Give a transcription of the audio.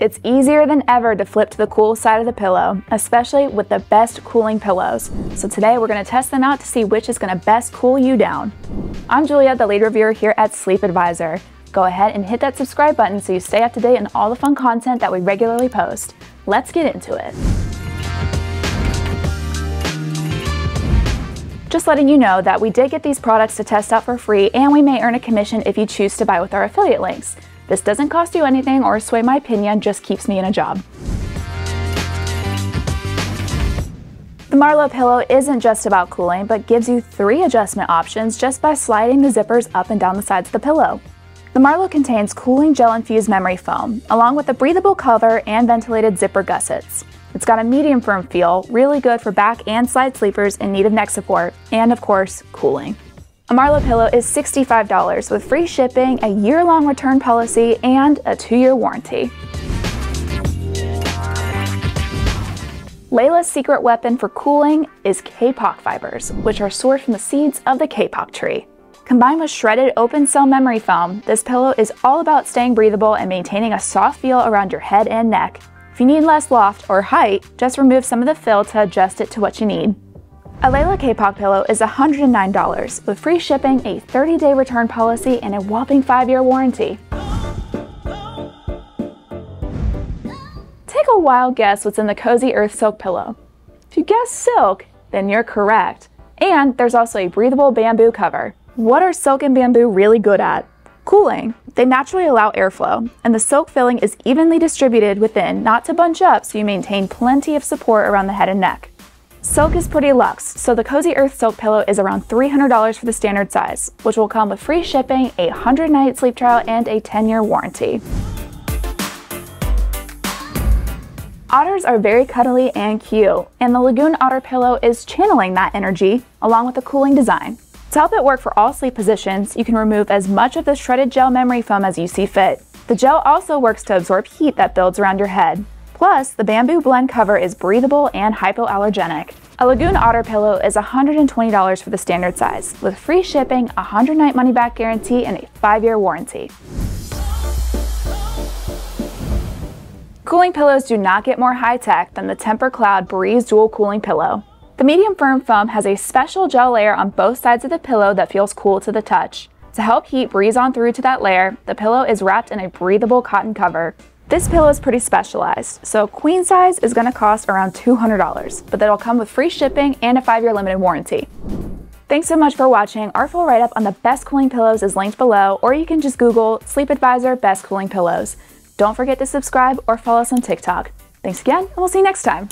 It's easier than ever to flip to the cool side of the pillow, especially with the best cooling pillows. So today we're going to test them out to see which is going to best cool you down. I'm Julia, the lead reviewer here at Sleep Advisor. Go ahead and hit that subscribe button so you stay up to date on all the fun content that we regularly post. Let's get into it. Just letting you know that we did get these products to test out for free and we may earn a commission if you choose to buy with our affiliate links. This doesn't cost you anything or sway my opinion, just keeps me in a job. The Marlow pillow isn't just about cooling, but gives you three adjustment options just by sliding the zippers up and down the sides of the pillow. The Marlow contains cooling gel-infused memory foam, along with a breathable cover and ventilated zipper gussets. It's got a medium firm feel, really good for back and side sleepers in need of neck support, and of course, cooling. A Marlow pillow is $65 with free shipping, a year-long return policy, and a two-year warranty. Layla's secret weapon for cooling is kapok fibers, which are sourced from the seeds of the kapok tree. Combined with shredded open cell memory foam, this pillow is all about staying breathable and maintaining a soft feel around your head and neck. If you need less loft or height, just remove some of the fill to adjust it to what you need. A Layla Kapok pillow is $109 with free shipping, a 30-day return policy, and a whopping 5-year warranty. Take a wild guess what's in the Cozy Earth Silk pillow. If you guess silk, then you're correct. And there's also a breathable bamboo cover. What are silk and bamboo really good at? Cooling. They naturally allow airflow, and the silk filling is evenly distributed within, not to bunch up, so you maintain plenty of support around the head and neck. Silk is pretty luxe, so the Cozy Earth Silk Pillow is around $300 for the standard size, which will come with free shipping, a 100-night sleep trial, and a 10-year warranty. Otters are very cuddly and cute, and the Lagoon Otter Pillow is channeling that energy, along with a cooling design. To help it work for all sleep positions, you can remove as much of the shredded gel memory foam as you see fit. The gel also works to absorb heat that builds around your head, Plus, the bamboo blend cover is breathable and hypoallergenic. A Lagoon Otter pillow is $120 for the standard size, with free shipping, a 100-night money-back guarantee, and a 5-year warranty. Cooling pillows do not get more high-tech than the Tempur-Cloud Breeze Dual Cooling Pillow. The medium firm foam has a special gel layer on both sides of the pillow that feels cool to the touch. To help heat breeze on through to that layer, the pillow is wrapped in a breathable cotton cover. This pillow is pretty specialized, so queen size is going to cost around $200, but that'll come with free shipping and a 5-year limited warranty. Thanks so much for watching. Our full write-up on the best cooling pillows is linked below, or you can just Google Sleep Advisor Best Cooling Pillows. Don't forget to subscribe or follow us on TikTok. Thanks again, and we'll see you next time.